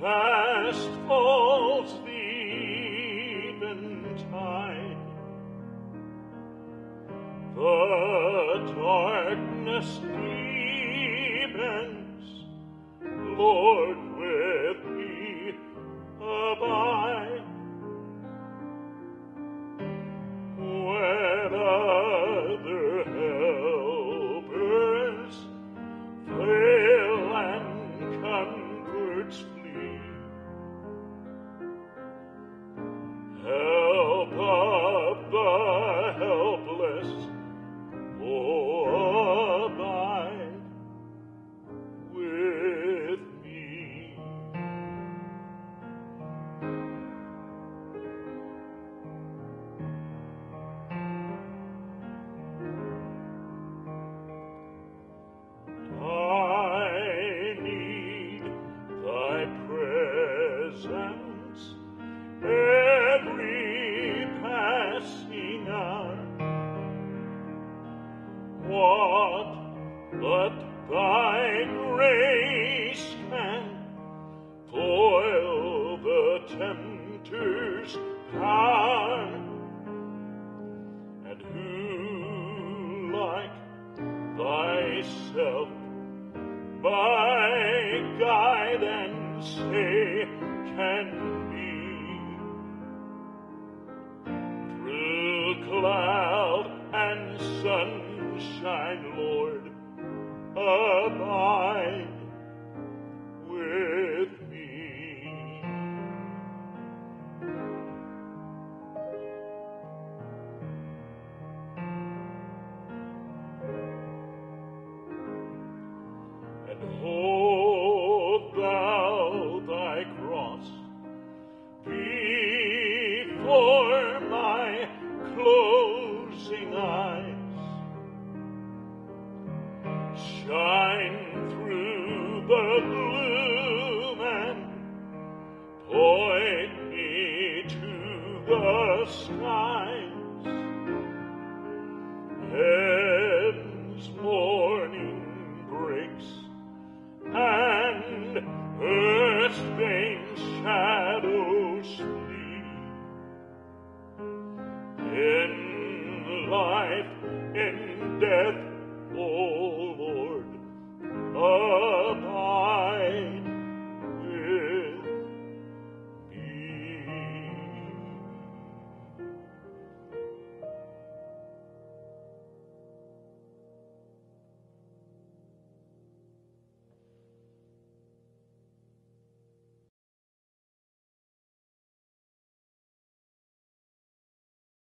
Fast falls the. The darkness deepens, Lord, What but thy grace can foil the tempter's power? And who like thyself my guide and stay can sunshine, Lord, abide with me. and hold thou thy cross before the gloom and point me to the